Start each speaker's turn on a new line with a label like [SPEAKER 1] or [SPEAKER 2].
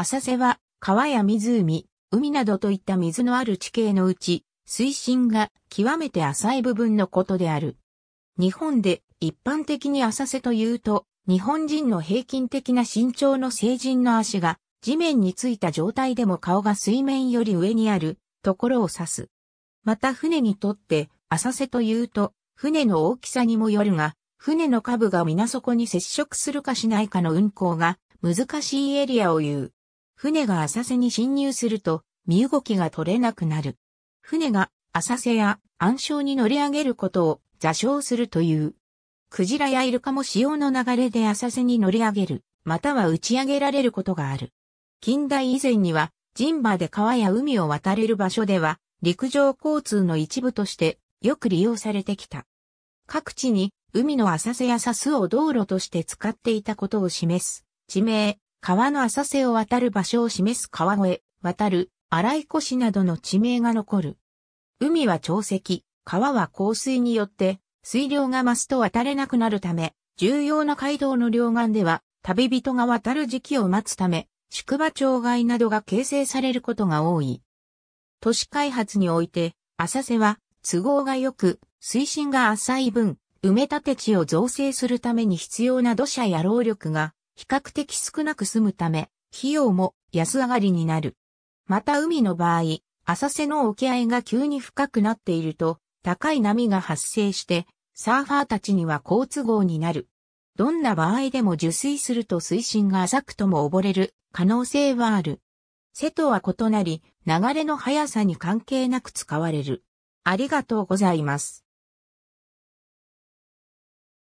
[SPEAKER 1] 浅瀬は川や湖、海などといった水のある地形のうち、水深が極めて浅い部分のことである。日本で一般的に浅瀬というと、日本人の平均的な身長の成人の足が地面についた状態でも顔が水面より上にあるところを指す。また船にとって浅瀬というと船の大きさにもよるが、船の下部が水底に接触するかしないかの運航が難しいエリアを言う。船が浅瀬に侵入すると身動きが取れなくなる。船が浅瀬や暗礁に乗り上げることを座礁するという。クジラやイルカも潮の流れで浅瀬に乗り上げる、または打ち上げられることがある。近代以前には、人馬で川や海を渡れる場所では、陸上交通の一部としてよく利用されてきた。各地に海の浅瀬や砂スを道路として使っていたことを示す地名、川の浅瀬を渡る場所を示す川越、渡る、荒い越などの地名が残る。海は潮汐、川は降水によって水量が増すと渡れなくなるため、重要な街道の両岸では旅人が渡る時期を待つため、宿場町街などが形成されることが多い。都市開発において、浅瀬は都合が良く、水深が浅い分、埋め立て地を造成するために必要な土砂や労力が比較的少なく済むため、費用も安上がりになる。また海の場合、浅瀬の沖合が急に深くなっていると、高い波が発生して、サーファーたちには好都合になる。どんな場合でも受水すると水深が浅くとも溺れる可能性はある。瀬とは異なり、流れの速さに関係なく使われる。ありがとうございます。